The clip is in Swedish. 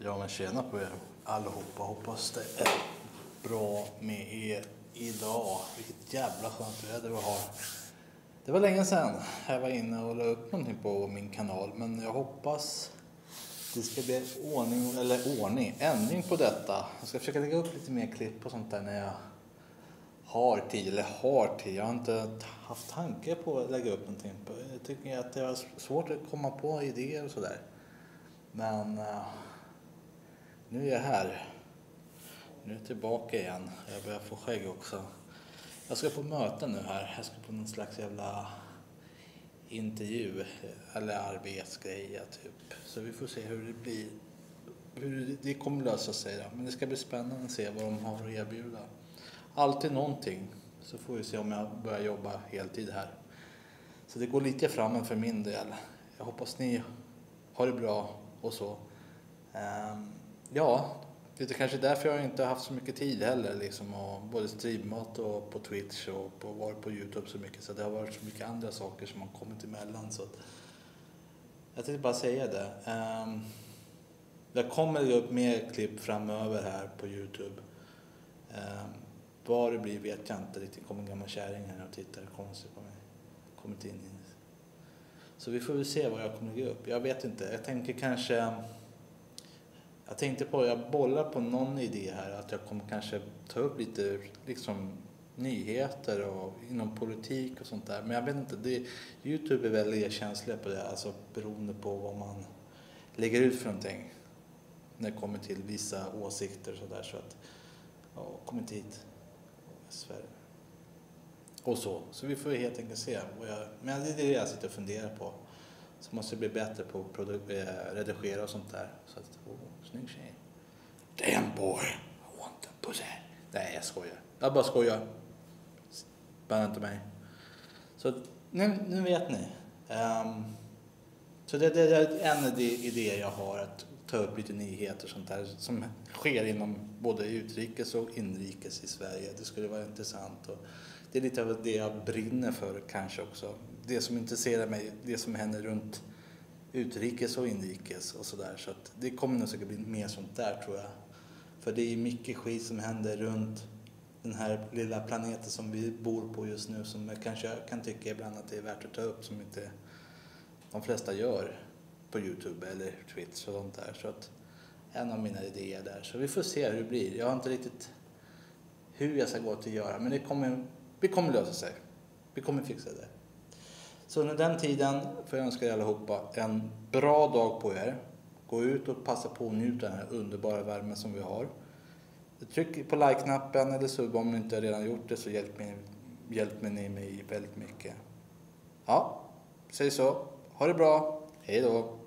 Ja men tjena på er allihopa. Hoppas det är bra med er idag. Vilket jävla skönt väder vi har. Det var länge sedan jag var inne och la upp någonting på min kanal men jag hoppas det ska bli ordning, eller ordning, ändring på detta. Jag ska försöka lägga upp lite mer klipp och sånt där när jag har tid, eller har tid. Jag har inte haft tanke på att lägga upp någonting. Jag tycker att det är svårt att komma på idéer och sådär. Men uh, nu är jag här. Nu är jag tillbaka igen. Jag börjar få skägg också. Jag ska på möte nu här. Jag ska på någon slags jävla intervju eller arbetsgrej typ. Så vi får se hur det blir. Hur det kommer lösa sig då. Men det ska bli spännande att se vad de har att erbjuda. Alltid någonting. Så får vi se om jag börjar jobba heltid här. Så det går lite framåt för min del. Jag hoppas ni har det bra och så. Um, ja, det är kanske därför jag inte har haft så mycket tid heller liksom och både streamat och på Twitch och på, varit på Youtube så mycket så det har varit så mycket andra saker som har kommit emellan så att jag tänkte bara säga det. Um, det kommer upp mer klipp framöver här på Youtube. Um, vad det blir vet jag inte riktigt. Det gammal kärring här och tittar konstigt på mig. Kommit in Så vi får väl se vad jag kommer lägga upp. Jag vet inte. Jag tänker kanske jag tänkte på, jag bollar på någon idé här, att jag kommer kanske ta upp lite liksom, nyheter och inom politik och sånt där. Men jag vet inte, det, Youtube är väldigt känsliga på det, alltså beroende på vad man lägger ut för någonting. När det kommer till vissa åsikter och sådär. Så att, ja, kom inte hit. Sverige. Och så. Så vi får helt enkelt se. Jag, men det är det jag sitter och funderar på. Så måste jag bli bättre på att eh, redigera och sånt där. Så att, oh, snygg jag bara skojar. Banna inte mig. Så nu, nu vet ni. Um, så det, det, är en idé jag har, att ta upp lite nyheter och sånt där som sker inom både utrikes och inrikes i Sverige. Det skulle vara intressant. Och det är lite av det jag brinner för kanske också det som intresserar mig, det som händer runt utrikes och inrikes och sådär. Så att det kommer nog säkert bli mer sånt där tror jag. För det är mycket skit som händer runt den här lilla planeten som vi bor på just nu som jag kanske kan tycka ibland att det är värt att ta upp som inte de flesta gör på Youtube eller Twitch och sånt där. Så att en av mina idéer där. Så vi får se hur det blir. Jag har inte riktigt hur jag ska gå till att göra men det kommer, det kommer lösa sig. Vi kommer fixa det. Så under den tiden får jag önska er allihopa en bra dag på er. Gå ut och passa på att njuta den här underbara värmen som vi har. Tryck på like-knappen eller sub om ni inte redan gjort det så hjälper ni, hjälper ni mig väldigt mycket. Ja, säg så. Ha det bra. Hej då.